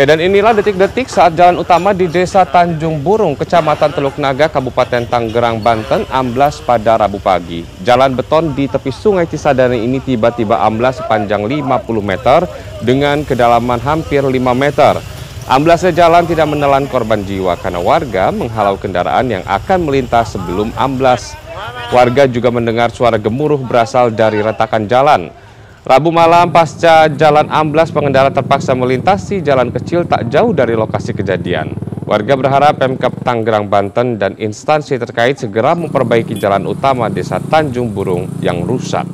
Ya, dan inilah detik-detik saat jalan utama di Desa Tanjung Burung, Kecamatan Teluk Naga, Kabupaten Tangerang, Banten, amblas pada Rabu pagi. Jalan beton di tepi Sungai Cisadane ini tiba-tiba amblas sepanjang 50 meter dengan kedalaman hampir 5 meter. Amblasnya jalan tidak menelan korban jiwa karena warga menghalau kendaraan yang akan melintas sebelum amblas. Warga juga mendengar suara gemuruh berasal dari retakan jalan. Rabu malam pasca jalan amblas pengendara terpaksa melintasi jalan kecil tak jauh dari lokasi kejadian. Warga berharap Pemkap Tangerang Banten dan instansi terkait segera memperbaiki jalan utama desa Tanjung Burung yang rusak.